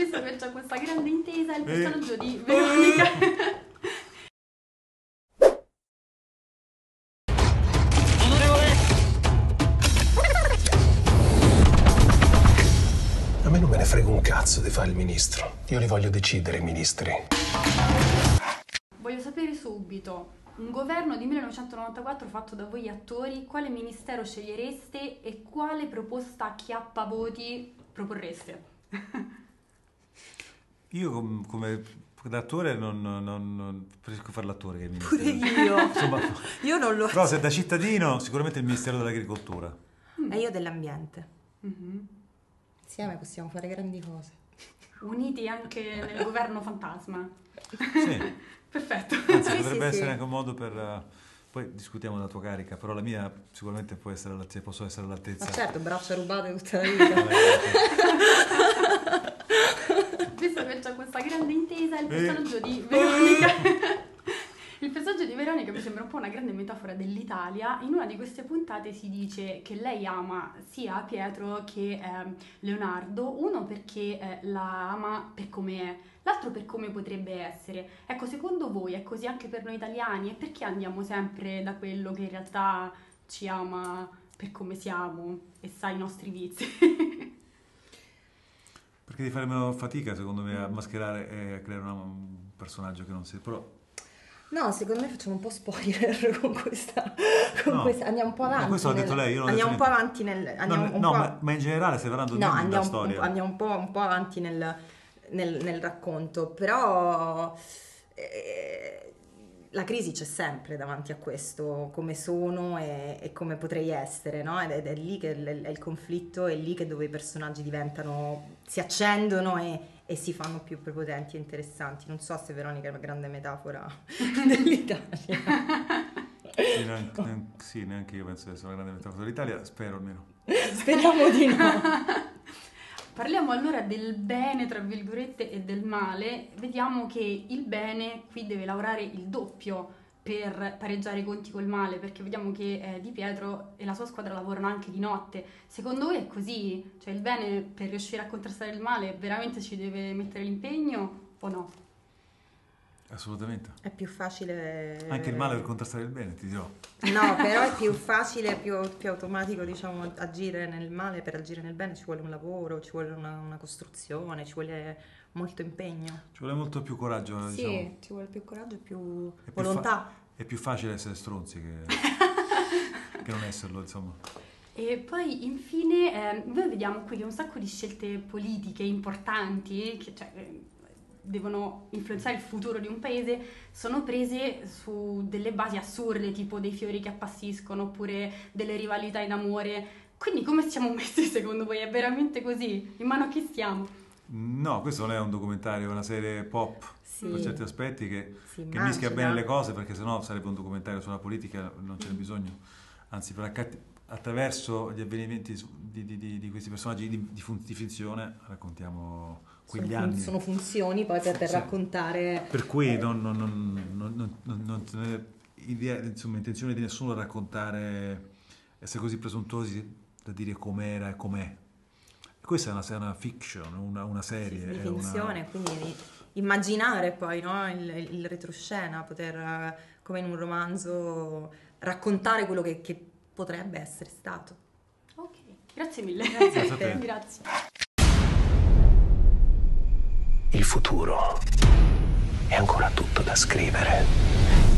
Visto che c'è questa grande intesa, il Eh. personaggio di Veronica. A me non me ne frega un cazzo di fare il ministro. Io li voglio decidere i ministri. Voglio sapere subito, un governo di 1994 fatto da voi attori, quale ministero scegliereste e quale proposta a chiappavoti proporreste? Io com- come attore non, non, non preferisco fare l'attore che il Pure io. Insomma, Io non lo però se da cittadino sicuramente il Ministero dell'Agricoltura. E io dell'ambiente. Mhm. Insieme possiamo fare grandi cose. Uniti anche nel governo fantasma. Sì, Perfetto. anzi Sì, potrebbe sì, essere sì. anche un modo per... eh, poi discutiamo della tua carica, però la mia sicuramente può essere all'altezza, posso essere all'altezza. Ma certo, braccia rubate tutta la vita. C'è questa grande intesa, il Eh. personaggio di Veronica. Il personaggio di Veronica mi sembra un po' una grande metafora dell'Italia. In una di queste puntate si dice che lei ama sia Pietro che ehm, Leonardo, uno perché eh, la ama per come è, l'altro per come potrebbe essere. Ecco, secondo voi è così anche per noi italiani? E perché andiamo sempre da quello che in realtà ci ama per come siamo e sa i nostri vizi? Perché devi fare meno fatica, secondo me, a mascherare e a creare una- un personaggio che non si... Però No, secondo me facciamo un po' spoiler con questa. Con No. questa. Andiamo un po' avanti. questo l'ha detto lei, io non Andiamo un po' avanti nel. No, un no, po'... ma, ma in generale stai parlando No, di della andiamo, un, storia. andiamo un, po', un po' avanti nel, nel- nel racconto, però eh, la crisi c'è sempre davanti a questo, come sono e, e come potrei essere, no? Ed è, è lì che è, è il conflitto, è lì che dove i personaggi diventano, si accendono e, e si fanno più prepotenti e interessanti. Non so se Veronica è una grande metafora dell'Italia. Sì, neanche, neanche- sì, neanche io penso di essere una grande metafora dell'Italia, spero almeno. Speriamo di no. Parliamo allora del bene, tra virgolette, e del male. Vediamo che il bene qui deve lavorare il doppio per pareggiare i conti col male, perché vediamo che eh, Di Pietro e la sua squadra lavorano anche di notte. Secondo voi è così? Cioè il bene per riuscire a contrastare il male veramente ci deve mettere l'impegno o no? Assolutamente. È più facile... Anche il male per contrastare il bene, ti dirò. No, però è più facile, più, più automatico, diciamo, agire nel male per agire nel bene. Ci vuole un lavoro, ci vuole una, una costruzione, ci vuole molto impegno. Ci vuole molto più coraggio, Sì, diciamo. ci vuole più coraggio e più È più volontà. È più facile essere stronzi che, che non esserlo, insomma. E poi infine eh, noi vediamo qui un sacco di scelte politiche importanti, che cioè, eh, devono influenzare il futuro di un paese, sono prese su delle basi assurde, tipo dei fiori che appassiscono oppure delle rivalità in amore. Quindi come siamo messi secondo voi? È veramente così? In mano a chi stiamo? No, questo non è un documentario, è una serie pop Sì. per certi aspetti che, che mischia bene le cose perché sennò sarebbe un documentario sulla politica, non ce n'è bisogno. Anzi, per accatti- attraverso gli avvenimenti di, di- di- di questi personaggi di, di fun- di finzione raccontiamo quegli sono, anni. sono funzioni poi per, per Sì. raccontare... Per cui non, non, non, non, non, non- non- non è idea, insomma, intenzione di nessuno raccontare, essere così presuntuosi da dire com'era e com'è. Questa è una, una fiction, una, una serie. di è una- finzione, quindi di immaginare poi no, il, il retroscena, poter eh, come in un romanzo raccontare quello che, che potrebbe essere stato. Ok, grazie mille. Grazie a te. Grazie. Il futuro è ancora tutto da scrivere.